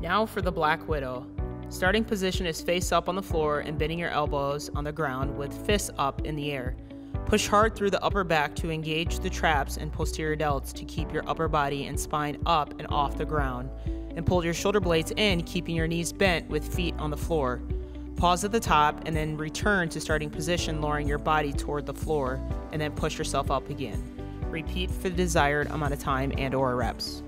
Now for the Black Widow. Starting position is face up on the floor and bending your elbows on the ground with fists up in the air. Push hard through the upper back to engage the traps and posterior delts to keep your upper body and spine up and off the ground. And pull your shoulder blades in, keeping your knees bent with feet on the floor. Pause at the top and then return to starting position, lowering your body toward the floor, and then push yourself up again. Repeat for the desired amount of time and or reps.